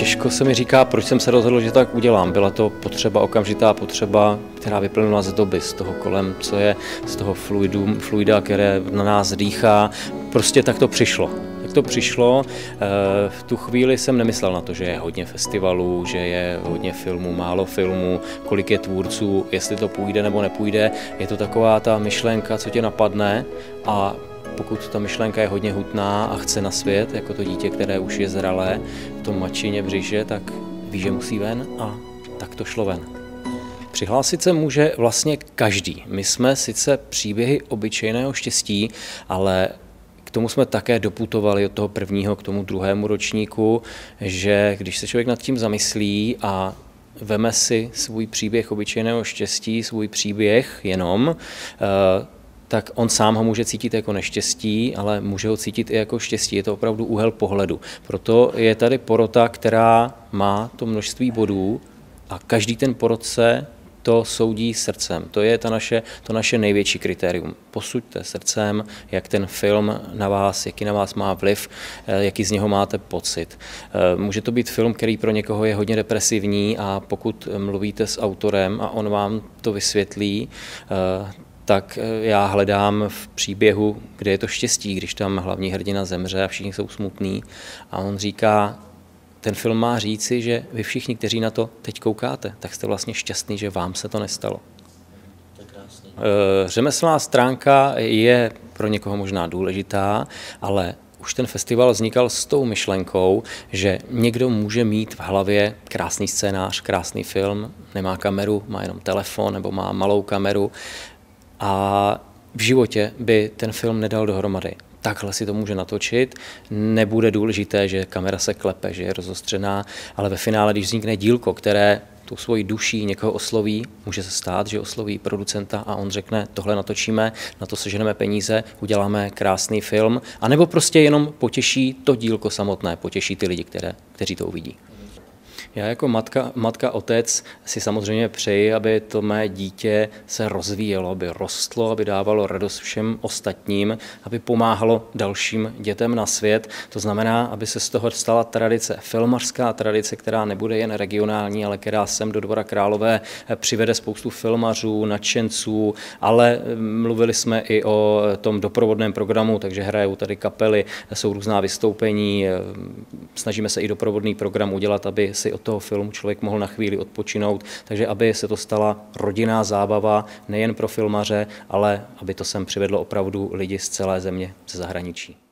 Těžko se mi říká, proč jsem se rozhodl, že tak udělám. Byla to potřeba, okamžitá potřeba, která vyplynula z doby, z toho kolem, co je, z toho fluidu, fluida, které na nás dýchá. Prostě tak to přišlo. Tak to přišlo. Eh, v tu chvíli jsem nemyslel na to, že je hodně festivalů, že je hodně filmů, málo filmů, kolik je tvůrců, jestli to půjde nebo nepůjde. Je to taková ta myšlenka, co tě napadne a pokud ta myšlenka je hodně hutná a chce na svět, jako to dítě, které už je zralé, v tom mačině břiše, tak ví, že musí ven a tak to šlo ven. Přihlásit se může vlastně každý. My jsme sice příběhy obyčejného štěstí, ale k tomu jsme také doputovali od toho prvního k tomu druhému ročníku, že když se člověk nad tím zamyslí a veme si svůj příběh obyčejného štěstí, svůj příběh jenom, eh, tak on sám ho může cítit jako neštěstí, ale může ho cítit i jako štěstí. Je to opravdu úhel pohledu. Proto je tady porota, která má to množství bodů a každý ten porodce to soudí srdcem. To je ta naše, to naše největší kritérium. Posuďte srdcem, jak ten film na vás, jaký na vás má vliv, eh, jaký z něho máte pocit. Eh, může to být film, který pro někoho je hodně depresivní a pokud mluvíte s autorem a on vám to vysvětlí, eh, tak já hledám v příběhu, kde je to štěstí, když tam hlavní hrdina zemře a všichni jsou smutní. A on říká, ten film má říci, že vy všichni, kteří na to teď koukáte, tak jste vlastně šťastný, že vám se to nestalo. Eh, řemeslná stránka je pro někoho možná důležitá, ale už ten festival vznikal s tou myšlenkou, že někdo může mít v hlavě krásný scénář, krásný film, nemá kameru, má jenom telefon nebo má malou kameru a v životě by ten film nedal dohromady takhle si to může natočit. Nebude důležité, že kamera se klepe, že je rozostřená, ale ve finále, když vznikne dílko, které tu svoji duší někoho osloví, může se stát, že osloví producenta a on řekne, tohle natočíme, na to seženeme peníze, uděláme krásný film, anebo prostě jenom potěší to dílko samotné, potěší ty lidi, které, kteří to uvidí. Já jako matka, matka, otec si samozřejmě přeji, aby to mé dítě se rozvíjelo, aby rostlo, aby dávalo radost všem ostatním, aby pomáhalo dalším dětem na svět. To znamená, aby se z toho stala tradice, filmařská tradice, která nebude jen regionální, ale která sem do Dvora Králové přivede spoustu filmařů, nadšenců, ale mluvili jsme i o tom doprovodném programu, takže hrajou tady kapely, jsou různá vystoupení, snažíme se i doprovodný program udělat, aby si od toho filmu člověk mohl na chvíli odpočinout, takže aby se to stala rodinná zábava nejen pro filmaře, ale aby to sem přivedlo opravdu lidi z celé země, ze zahraničí.